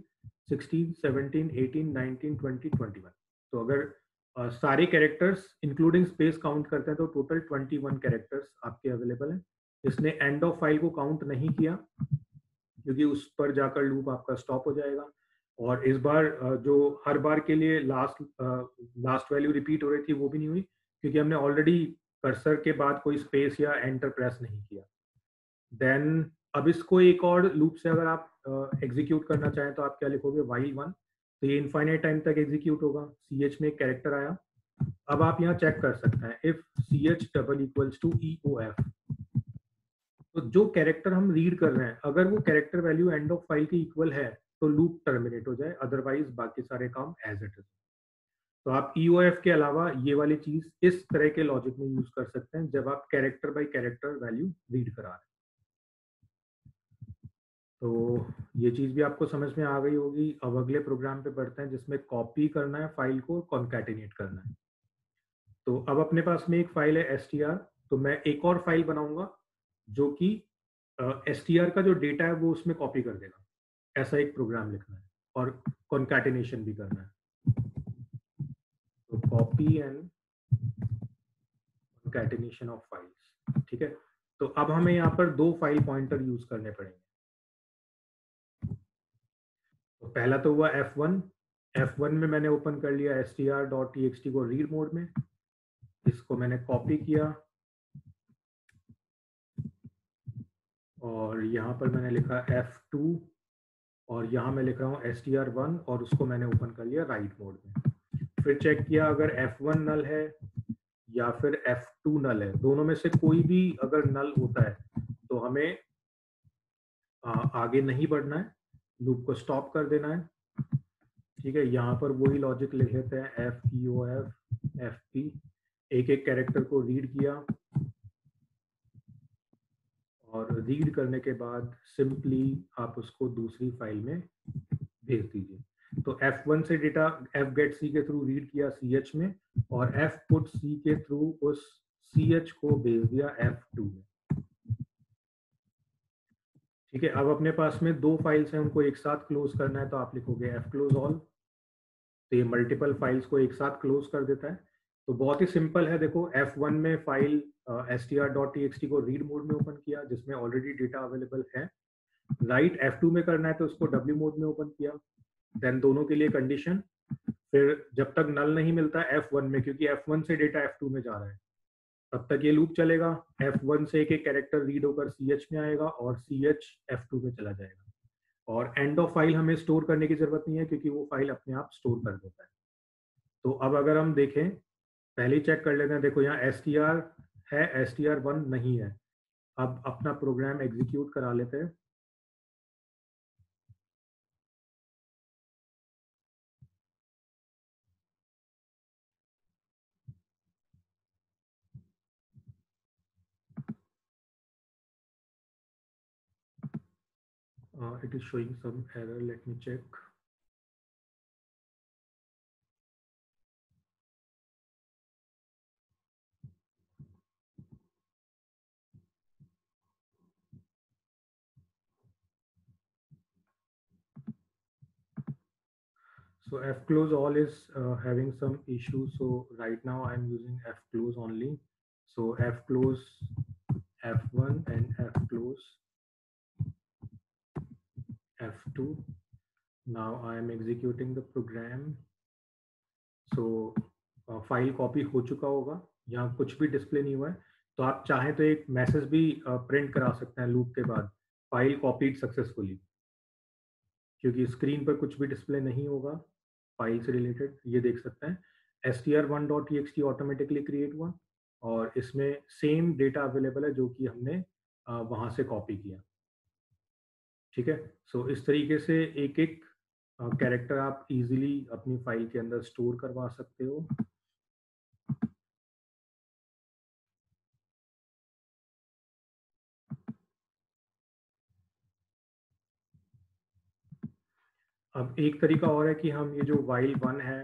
sixteen seventeen eighteen nineteen twenty twenty one तो अगर सारे कैरेक्टर्स इंक्लूडिंग स्पेस काउंट करते हैं तो टोटल 21 कैरेक्टर्स आपके अवेलेबल हैं। इसने एंड ऑफ़ फ़ाइल को काउंट नहीं किया, क्योंकि उस पर जाकर लूप आपका स्टॉप हो जाएगा। और इस बार जो हर बार के लिए लास्ट लास्ट वैल्यू रिपीट हो रही थी, वो भी नहीं हुई, क्योंकि हमने ऑलरेडी कर्सर के बाद कोई स्पेस या एंटर प्रेस नहीं किया। देन अब इसको एक और लूप से अगर आप एग्जीक्यूट करना चाहें तो आप क्या लिखोगे? वाई वन तो ये इनफाइनाइट टाइम तक एग्जीक्यूट होगा। सी एच में एक कैरेक्टर आया। अब आप यहाँ चेक कर सकते हैं। If c h double equals to e o f तो जो कैरेक्टर हम रीड कर रहे हैं, अगर वो character value end of file के इक्वल है तो लूप टर्मिनेट हो जाए। अदरवाइज़ बाकी सारे काम एज इट इज़ तो आप ई एफ़ के अलावा ये वाली चीज़ इस तरह के लॉजिक में यूज़ कर सकते हैं, जब आप character by character value read करा रहे हैं। तो ये चीज़ भी आपको समझ में आ गई होगी। अब अगले प्रोग्राम पे बढ़ते हैं, जिसमें कॉपी करना है फ़ाइल को कॉन्कैटिनेट करना है। तो अब अपने पास में एक फ़ाइल है एस तो मैं एक और फ़ाइल बनाऊँगा, जो कि एस का जो डेटा है वो उसमें कॉपी कर देगा। ऐसा एक प्रोग्राम लिखना है और कॉन्कैटिनेशन भी करना है। तो copy and concatenation of files, ठीक है? तो अब हमें यहाँ पर दो फ़ाइल पॉइंटर यूज़ करने पड़ेंगे। पहला तो हुआ F1 F1 में मैंने ओपन कर लिया एस टी को रीड मोड में इसको मैंने कॉपी किया। और यहाँ पर मैंने लिखा F2 और यहाँ मैं लिख रहा हूँ str1 और उसको मैंने ओपन कर लिया राइट मोड में। फिर चेक किया अगर F1 नल है या फिर F2 नल है। दोनों में से कोई भी अगर नल होता है तो हमें आ, आगे नहीं बढ़ना है। लूप को स्टॉप कर देना है। ठीक है, यहाँ पर वही लॉजिक लिख लेते हैं F E O F F P एक एक कैरेक्टर को रीड किया और रीड करने के बाद सिंपली आप उसको दूसरी फ़ाइल में भेज दीजिए। तो F1 से डेटा, F गेट सी के थ्रू रीड किया CH में और F पुट C के थ्रू उस CH को भेज दिया F2 में। ठीक है अब अपने पास में दो फाइल्स हैं उनको एक साथ क्लोज करना है तो आप लिखोगे एफ़ क्लोज ऑल तो ये मल्टीपल फाइल्स को एक साथ क्लोज कर देता है। तो बहुत ही सिंपल है देखो F1 में file S T T T को रीड मोड में ओपन किया जिसमें ऑलरेडी डेटा अवेलेबल है। राइट right, F2 में करना है तो उसको W मोड में ओपन किया। देन दोनों के लिए कंडीशन फिर जब तक नल नहीं मिलता F1 में क्योंकि F1 से डेटा F2 में जा रहा है। तब तक ये लूप चलेगा। F1 से एक एक कैरेक्टर रीड होकर एच में आएगा और एफ़ टू में चला जाएगा। और एंड ऑफ़ फ़ाइल हमें स्टोर करने की ज़रूरत नहीं है क्योंकि वो फ़ाइल अपने आप स्टोर कर देता है। तो अब अगर हम देखें, पहले चेक कर लेते हैं। देखो यहाँ STR है एस वन नहीं है। अब अपना प्रोग्राम एग्जीक्यूट करा लेते हैं। Uh, it is showing some error let me check So fclose all is uh, having some issues. So right now I'm using fclose only. So fclose f1 and fclose f2. Now I am executing the program. So uh, file copy हो चुका होगा। यहाँ कुछ भी display नहीं हुआ है। तो आप चाहें तो एक मैसेज भी प्रिंट uh, करा सकते हैं लूप के बाद। फ़ाइल कॉपीड सक्सेसफुली क्योंकि स्क्रीन पर कुछ भी डिस्प्ले नहीं होगा। फ़ाइल से रिलेटेड ये देख सकते हैं। S T R one dot X T automatically create हुआ। और इसमें सेम डेटा अवेलेबल है जो कि हमने वहाँ से कॉपी किया। ठीक है? सो so, इस तरीके से एक एक कैरेक्टर आप इजीली अपनी फ़ाइल के अंदर स्टोर करवा सकते हो। अब एक तरीका और है कि हम ये जो वाइल वन है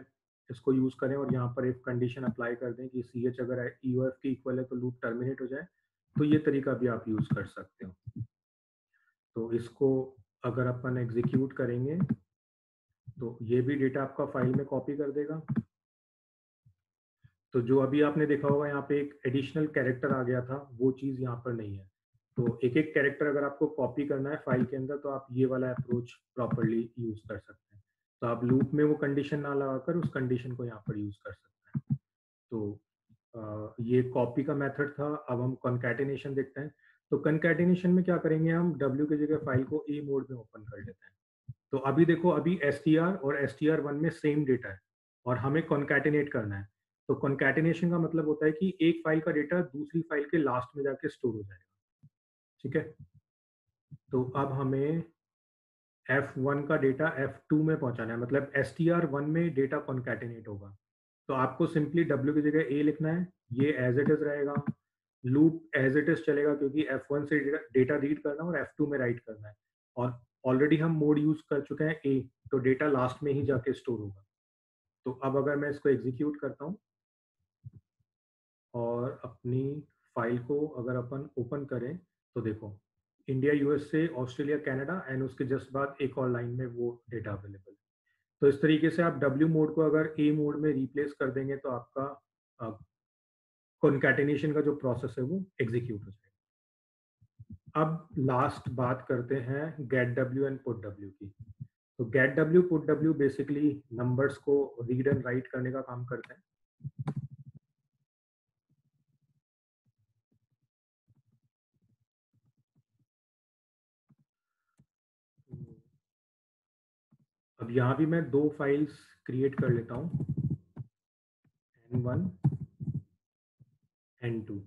इसको यूज़ करें और यहाँ पर एक कंडीशन अप्लाई कर दें कि सी एच अगर ई एफ़ के इक्वल है तो लूप टर्मिनेट हो जाए तो ये तरीका भी आप यूज़ कर सकते हो। तो इसको अगर अपन एग्जीक्यूट करेंगे तो ये भी डेटा आपका फ़ाइल में कॉपी कर देगा। तो जो अभी आपने देखा होगा, यहाँ पे एक एडिशनल कैरेक्टर आ गया था, वो चीज़ यहाँ पर नहीं है। तो एक एक कैरेक्टर अगर आपको कॉपी करना है फ़ाइल के अंदर तो आप ये वाला अप्रोच प्रॉपरली यूज़ कर सकते हैं। तो आप लूप में वो कंडीशन ना लगाकर उस कंडीशन को यहाँ पर यूज़ कर सकते हैं। तो ये कॉपी का मेथड था, अब हम कॉन्कैटिनेशन देखते हैं। तो कनकैटिनेशन में क्या करेंगे हम? डब्ल्यू की जगह फ़ाइल को ए मोड में ओपन कर लेते हैं। तो अभी देखो, अभी एस और एस वन में सेम डेटा है और हमें कॉन्कैटिनेट करना है। तो कॉन्कैटिनेशन का मतलब होता है कि एक फ़ाइल का डेटा दूसरी फ़ाइल के लास्ट में जाके स्टोर हो जाएगा। ठीक है? तो अब हमें F1 का डेटा F2 में पहुंचाना है। मतलब एस वन में डेटा कॉन्कैटिनेट होगा। तो आपको सिंपली W की जगह A लिखना है। ये एज इट इज़ रहेगा। लूप एज इट इज़ चलेगा क्योंकि F1 से डेटा रीड करना है और F2 में राइट करना है। और ऑलरेडी हम मोड यूज़ कर चुके हैं ए तो डेटा लास्ट में ही जाके स्टोर होगा। तो अब अगर मैं इसको एग्जीक्यूट करता हूँ, और अपनी फ़ाइल को अगर अपन ओपन करें तो देखो India USA Australia Canada and उसके जस्ट बाद एक और लाइन में वो डेटा अवेलेबल है। तो इस तरीके से आप डब्ल्यू मोड को अगर ए मोड में रिप्लेस कर देंगे तो आपका कॉन्कैटिनेशन का जो प्रोसेस है वो एग्जीक्यूट हो जाएगा। अब लास्ट बात करते हैं get W and put W की। तो get W put W basically numbers को रीड एंड राइट करने का काम करते हैं। अब यहाँ भी मैं दो फाइल्स क्रिएट कर लेता हूँ। N one N two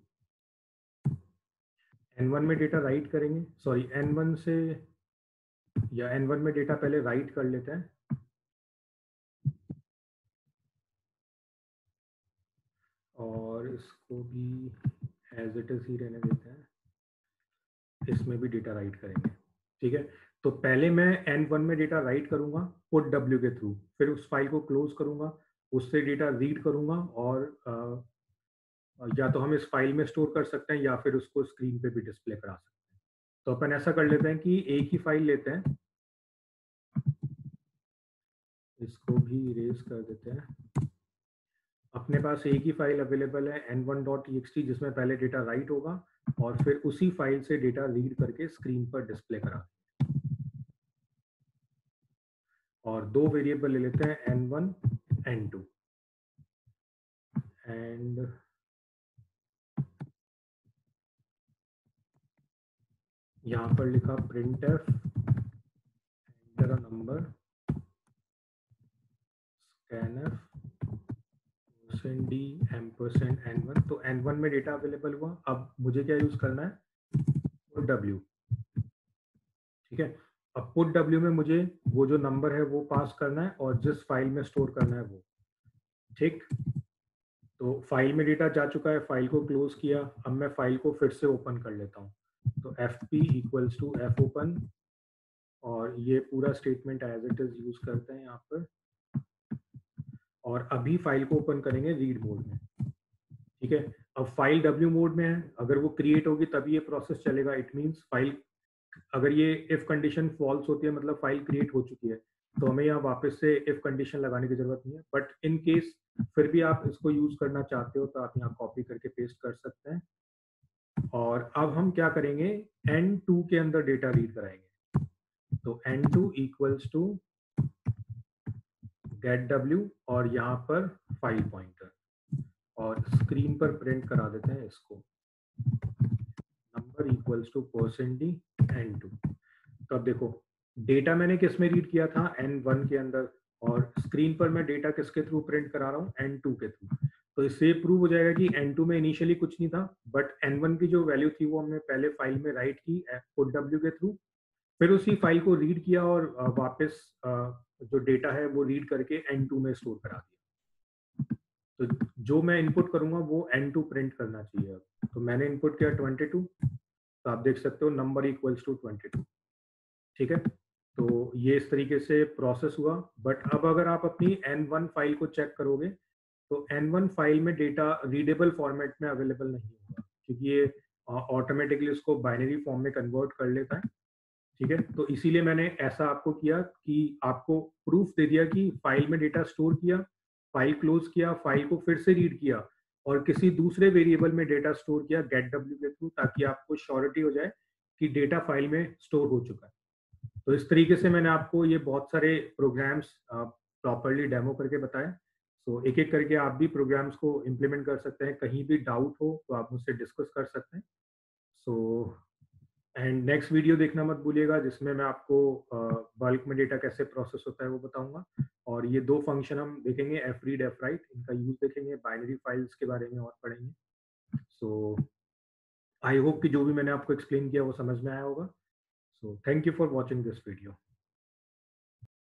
N one में डेटा राइट करेंगे। सॉरी एन वन से, या एन वन में डेटा पहले राइट कर लेते हैं। और इसको भी एज इट इज़ ही रहने देते हैं। इसमें भी डेटा राइट करेंगे। ठीक है? तो पहले मैं एन वन में डेटा राइट करूँगा पुट डब्ल्यू के थ्रू फिर उस फ़ाइल को क्लोज करूँगा, उससे डेटा रीड करूँगा और या तो हम इस फ़ाइल में स्टोर कर सकते हैं या फिर उसको स्क्रीन पे भी डिस्प्ले करा सकते हैं। तो अपन ऐसा कर लेते हैं कि एक ही फ़ाइल लेते हैं। इसको भी इरेज कर देते हैं। अपने पास एक ही फ़ाइल अवेलेबल है एन वन डॉट जिसमें पहले डेटा राइट होगा और फिर उसी फ़ाइल से डेटा रीड करके स्क्रीन पर डिस्प्ले करा और दो वेरिएबल ले लेते हैं N one N two and यहाँ पर लिखा प्रिंट एफ़ मेरा number scanner percent D M percent N one तो एन वन में डेटा अवेलेबल हुआ। अब मुझे क्या यूज़ करना है? डब्ल्यू ठीक है? अब पुट डब्ल्यू में मुझे वो जो नंबर है वो पास करना है और जिस फ़ाइल में स्टोर करना है वो। ठीक? तो फ़ाइल में डेटा जा चुका है फ़ाइल को क्लोज किया। अब मैं फ़ाइल को फिर से ओपन कर लेता हूँ। तो F P equals to F open और ये पूरा statement as it is use करते हैं यहाँ पर। और अभी फ़ाइल को ओपन करेंगे रीड मोड में। ठीक है? अब फ़ाइल डब्ल्यू मोड में है। अगर वो क्रिएट होगी तभी ये प्रोसेस चलेगा। इट मींस फ़ाइल अगर ये इफ़ कंडीशन फॉल्स होती है मतलब फ़ाइल क्रिएट हो चुकी है तो हमें यहाँ वापस से इफ़ कंडीशन लगाने की ज़रूरत नहीं है। बट इन केस फिर भी आप इसको यूज़ करना चाहते हो तो आप यहाँ कॉपी करके पेस्ट कर सकते हैं। और अब हम क्या करेंगे? एन टू के अंदर डेटा रीड कराएँगे। तो N two equals to get W और यहाँ पर फ़ाइल पॉइंटर और स्क्रीन पर प्रिंट करा देते हैं इसको। Number equals to percent D N two तो अब देखो डेटा मैंने किसमें रीड किया था? एन वन के अंदर। और स्क्रीन पर मैं डेटा किसके थ्रू प्रिंट करा रहा हूँ? एन टू के थ्रू तो इससे प्रूव हो जाएगा कि एन टू में इनिशियली कुछ नहीं था बट एन वन की जो वैल्यू थी वो हमने पहले फ़ाइल में राइट की पुट डब्ल्यू के थ्रू फिर उसी फ़ाइल को रीड किया और वापस जो डेटा है वो रीड करके एन टू में स्टोर करा दिया। तो जो मैं इनपुट करूँगा वो एन टू प्रिंट करना चाहिए अब। तो मैंने इनपुट किया ट्वेंटी टू तो आप देख सकते हो number equals to twenty two ठीक है? तो ये इस तरीके से प्रोसेस हुआ बट अब अगर आप अपनी एन वन फ़ाइल को चेक करोगे तो एन वन फ़ाइल में डेटा रीडेबल फॉर्मेट में अवेलेबल नहीं होगा, क्योंकि ये ऑटोमेटिकली उसको बाइनरी फॉर्म में कन्वर्ट कर लेता है, ठीक है? तो इसीलिए मैंने ऐसा आपको किया कि आपको प्रूफ दे दिया कि फ़ाइल में डेटा स्टोर किया फ़ाइल क्लोज किया फ़ाइल को फिर से रीड किया और किसी दूसरे वेरिएबल में डेटा स्टोर किया गेट डब्ल्यू के थ्रू ताकि आपको श्योरिटी हो जाए कि डेटा फ़ाइल में स्टोर हो चुका है। तो इस तरीके से मैंने आपको ये बहुत सारे प्रोग्राम्स प्रॉपरली डेमो करके बताए। सो एक एक करके आप भी प्रोग्राम्स को इम्प्लीमेंट कर सकते हैं। कहीं भी डाउट हो तो आप मुझसे डिस्कस कर सकते हैं। सो एंड नेक्स्ट वीडियो देखना मत भूलिएगा, जिसमें मैं आपको बल्क में डेटा कैसे प्रोसेस होता है वो बताऊँगा। और ये दो फ़ंक्शन हम देखेंगे एफ़ रीड एफ़ राइट इनका यूज़ देखेंगे बाइनरी फाइल्स के बारे में और पढ़ेंगे। सो आई होप कि जो भी मैंने आपको एक्सप्लेन किया वो समझ में आया होगा। So thank you for watching this video.